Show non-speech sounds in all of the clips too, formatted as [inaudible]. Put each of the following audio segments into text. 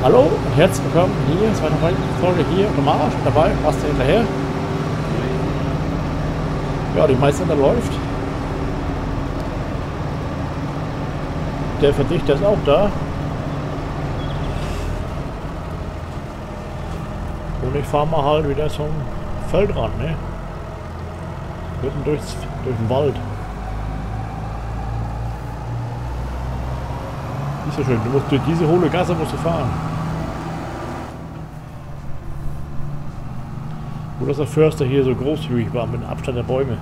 Hallo und herzlich willkommen hier zu einer weiteren Folge hier im Marsch dabei, passt ihr hinterher. Ja, die Meister läuft. Der Verdichter ist auch da. Und ich fahre mal halt wieder zum Feld ran, ne? Mitten durchs, durch den Wald. Nicht so schön. Du musst durch diese hohle Gasse musst du fahren. Wo dass der Förster hier so großzügig war mit dem Abstand der Bäume.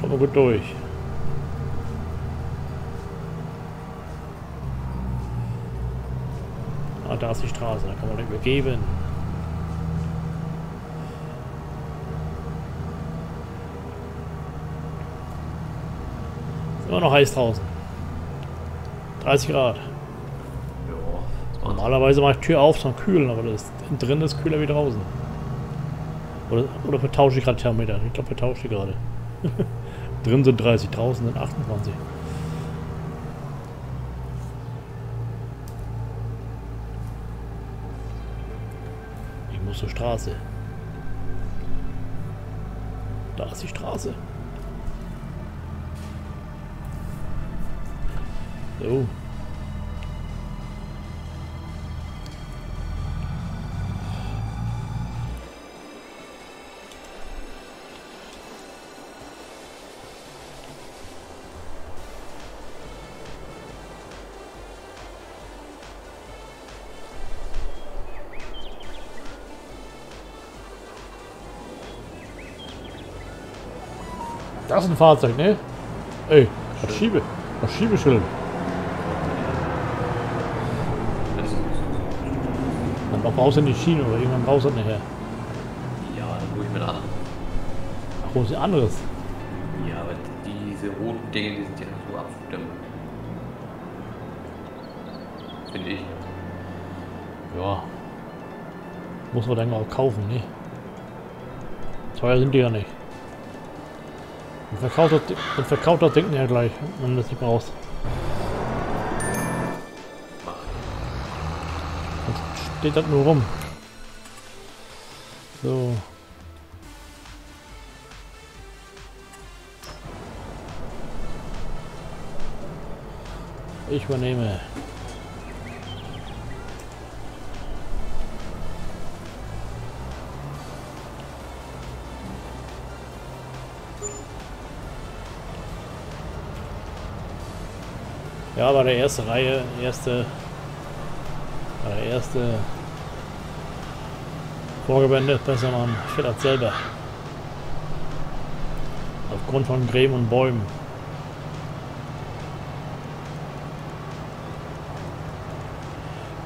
Kommt mal gut durch. Ah, da ist die Straße, da kann man übergeben. Ist immer noch heiß draußen. 30 Grad. Ja. Normalerweise mache ich Tür auf zum Kühlen, aber das drin ist kühler wie draußen. Oder, oder vertausche ich gerade Thermometer? Ich glaube, vertausche ich gerade. [laughs] drin sind 30, draußen sind 28. zur Straße. Da ist die Straße. So. Das ist ein Fahrzeug, ne? Ey, was Schiebe. Was Schiebeschild. Das ist Dann brauchst du die Schiene oder irgendwann brauchst du das nachher. ja, dann hole ich mir eine andere. Ach, holst du anderes? Ja, aber diese roten Dinge, die sind ja nicht so abstimmen. Finde ich. Ja. Muss man dann auch kaufen, ne? Teuer sind die ja nicht. Ding- und verkauft das Ding ja gleich, wenn du das nicht brauchst. Sonst steht das nur rum. So. Ich übernehme. Ja, bei der erste Reihe, erste, bei der erste Vorgebände besser, man fährt das selber. Aufgrund von Gräben und Bäumen.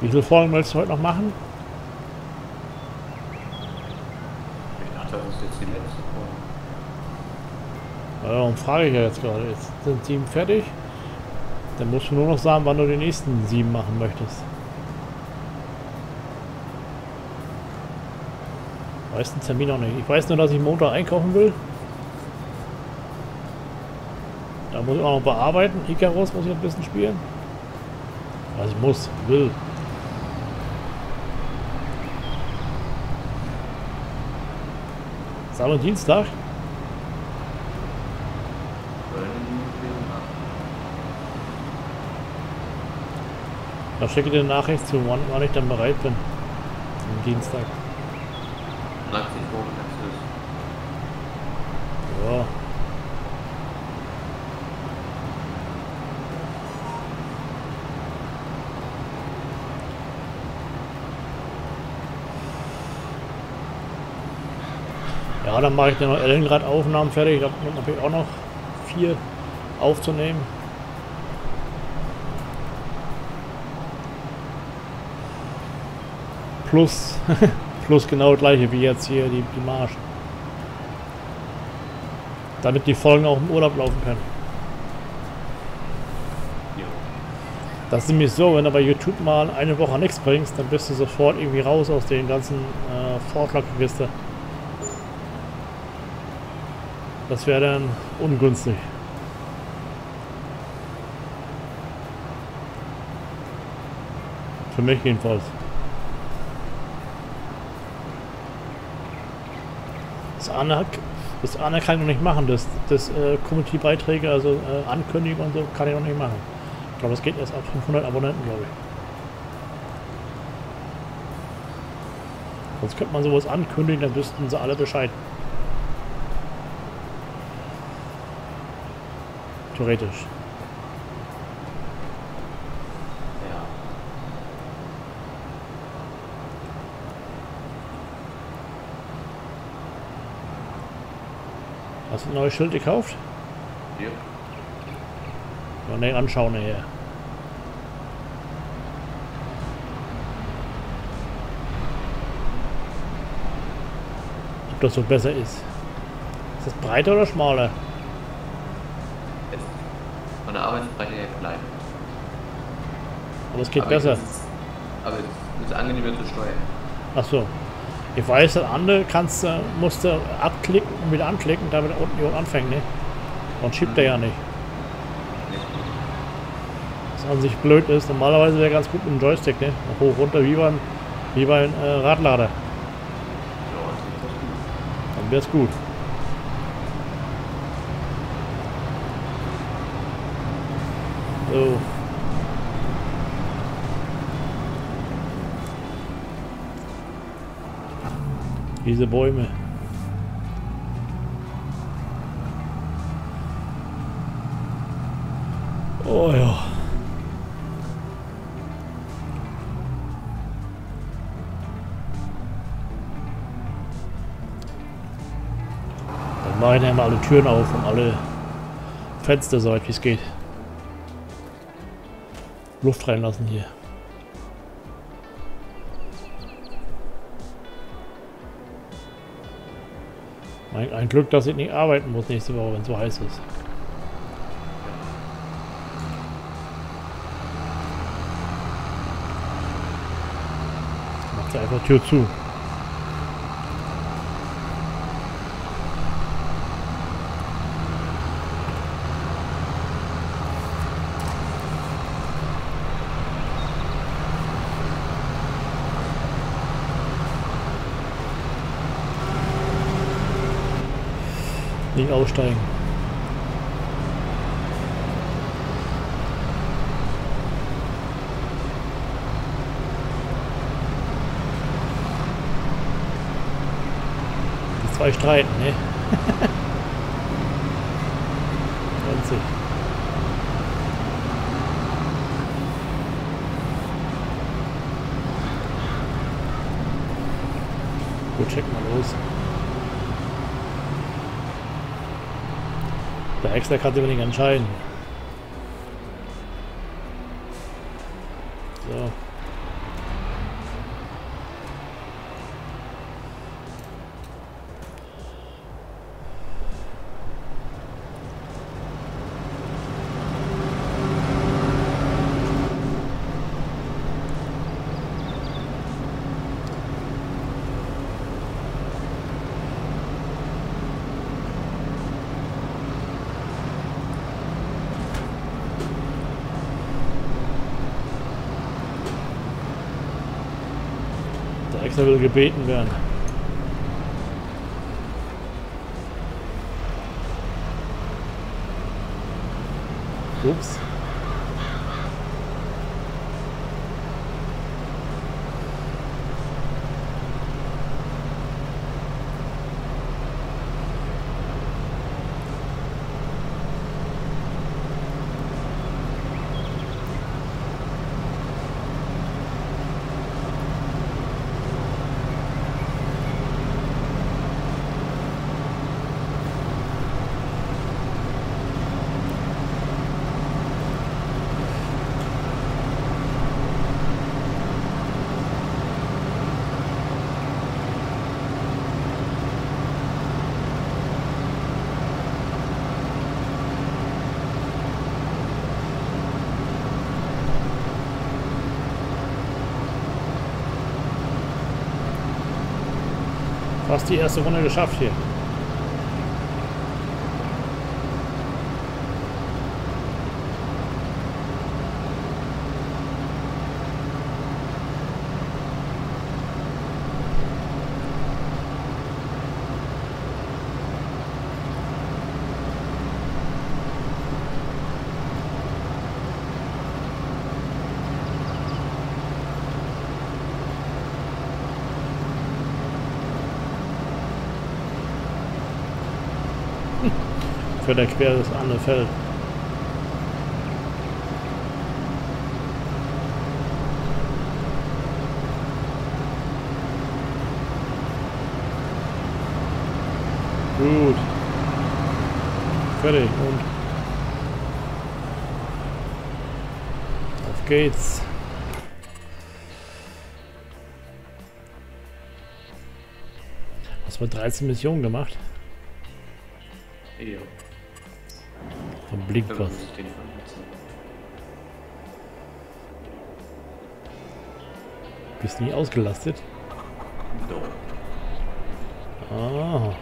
Wie viele Folgen willst du heute noch machen? Ich dachte, das ist jetzt die letzte Folge. Ja, Darum frage ich ja jetzt gerade. Jetzt sind sieben fertig. Dann musst du nur noch sagen, wann du die nächsten sieben machen möchtest. Weiß den Termin noch nicht. Ich weiß nur, dass ich Montag einkaufen will. Da muss ich auch noch bearbeiten. Icarus muss ich ein bisschen spielen. Was ich muss, will. Ist aber Dienstag. Können wir machen. Da schicke ich dir eine Nachricht zu, wann, wann ich dann bereit bin. Am Dienstag. Leipzig vormittags ist. Ja. Ja, dann mache ich dann noch Ellengrad-Aufnahmen fertig. Da habe ich auch noch vier aufzunehmen. Plus, [laughs] plus genau das gleiche wie jetzt hier die, die Marsch. Damit die Folgen auch im Urlaub laufen können. Das ist nämlich so, wenn du bei YouTube mal eine Woche nichts bringst, dann bist du sofort irgendwie raus aus den ganzen äh, Vorschlagregister. Das wäre dann ungünstig. Für mich jedenfalls. Andere, das kann ich noch nicht machen. Das, das äh, Community-Beiträge, also äh, Ankündigung und so, kann ich noch nicht machen. Ich glaube, das geht erst ab 500 Abonnenten, glaube ich. Sonst könnte man sowas ankündigen, dann wüssten sie alle Bescheid. Theoretisch. Ja. Hast du ein neues Schild gekauft? Ja, ne, anschauen her. Ob das so besser ist. Ist das breiter oder schmaler? Von der Arbeitsbreite her klein. Aber es geht Aber besser. es ist- Aber es ist angenehmer zu steuern. Ach so. Ich weiß, das andere kannst du, musst du abklicken und wieder anklicken, damit unten die anfängt, ne? Sonst schiebt er ja nicht. Nicht. Was an sich blöd ist. Normalerweise wäre ganz gut mit dem Joystick, ne? Hoch, runter, wie beim, wie beim äh, Radlader. Dann wäre es gut. So. Diese Bäume. Oh ja. Dann mache ich dann alle Türen auf und alle Fenster, soweit wie es geht. Luft reinlassen hier. Ein, ein Glück, dass ich nicht arbeiten muss nächste Woche, wenn es so heiß ist. Macht einfach Tür zu. Nicht aussteigen. Die zwei streiten, ne? [laughs] 20. Gut, check mal los. Der Häcksler kann sich aber nicht. So. Will gebeten werden. Ups. Fast die erste Runde geschafft hier. Quer das andere Feld. Gut. Fertig und auf geht's. Was wir 13 Missionen gemacht? Ja. Dann blinkt Da was. Bist nie ausgelastet? Doch. Ah.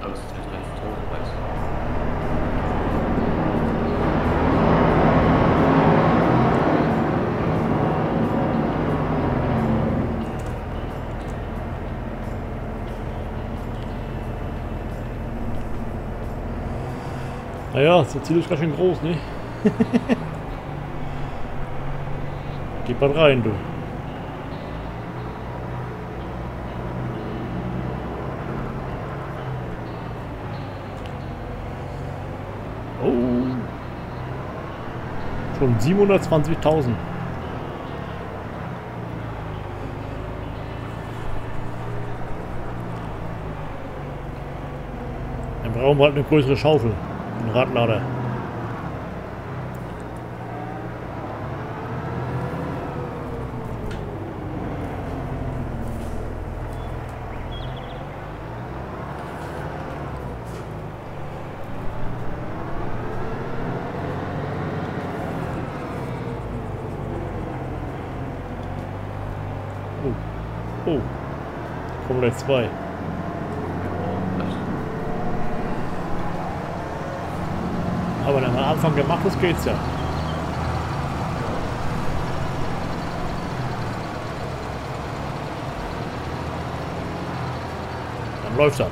Aber es ist halt rein Naja, das Ziel ist ganz schön groß, ne? [laughs] Geh mal rein, du. Oh. Schon 720.000. Dann brauchen wir halt eine größere Schaufel. Ein Radlader. Oh. Oh. Formel 2. Aber wenn man am Anfang gemacht ist, geht's ja. Dann läuft.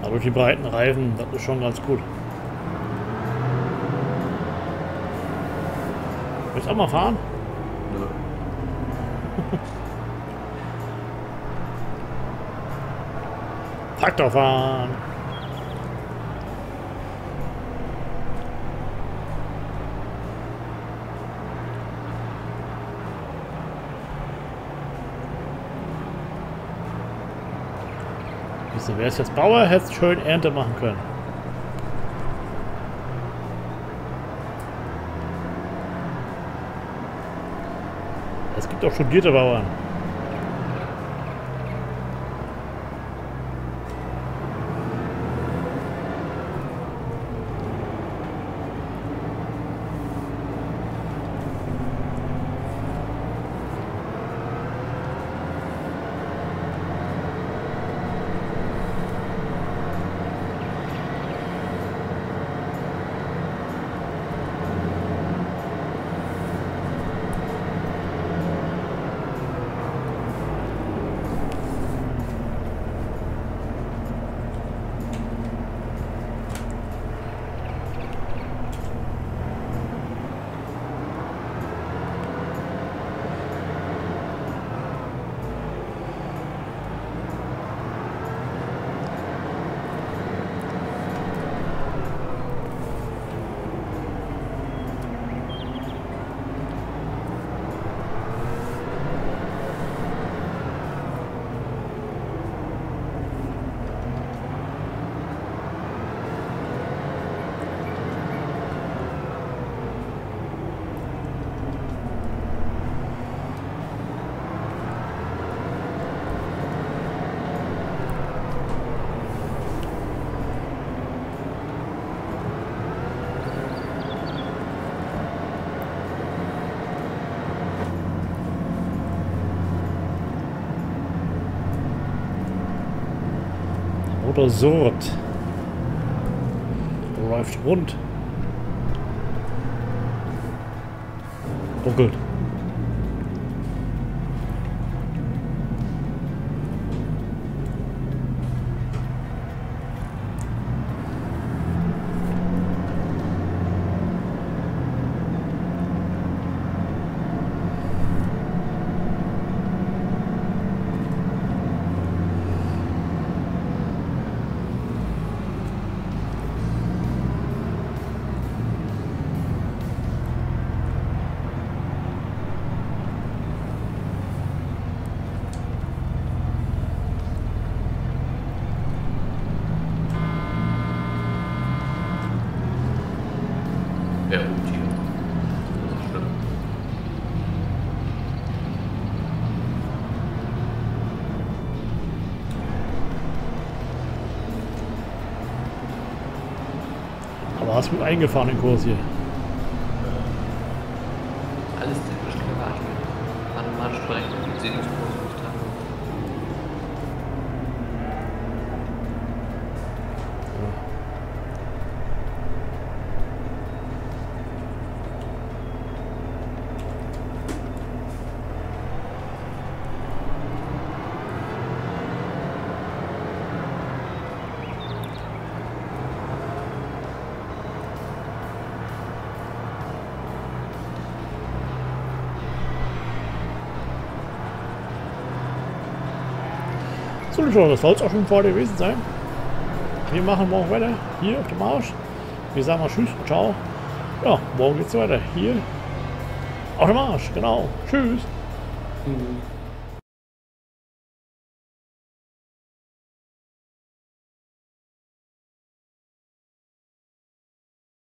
Aber durch die breiten Reifen, das ist schon ganz gut. Willst du auch mal fahren? Nö. [laughs] Traktor fahren! Wieso wärst jetzt Bauer, hättest schön Ernte machen können. Gibt auch studierte Bauern. Oder surrt. Läuft rund. Ruckelt. Aber hast gut eingefahren den Kurs hier. Leute, das soll es auch schon vor gewesen sein. Wir machen morgen weiter hier auf dem Marsch. Wir sagen mal Tschüss, ciao. Ja, morgen geht's weiter hier auf dem Marsch, genau. Tschüss. Mhm.